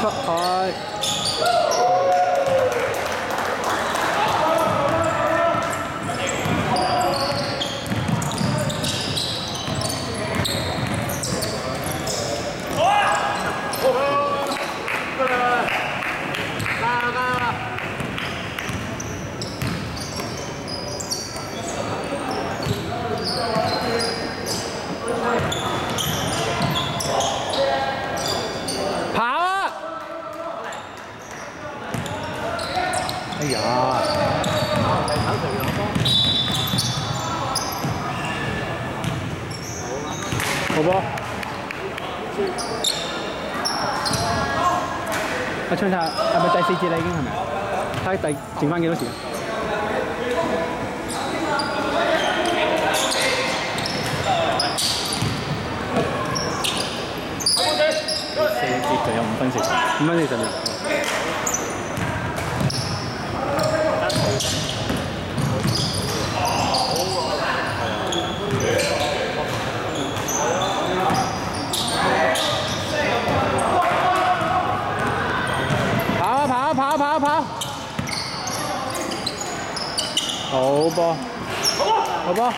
出海呀！好不？阿春太，系咪第四节啦？已经系咪？睇第剩翻几多时？四節就有五分四十，五分四十秒。跑跑跑啊跑啊跑！好波，好波，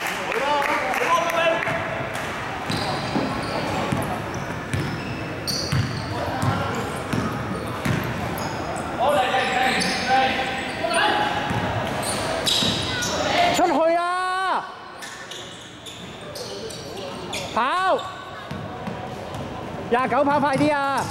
出去啊！跑！廿九跑快啲啊！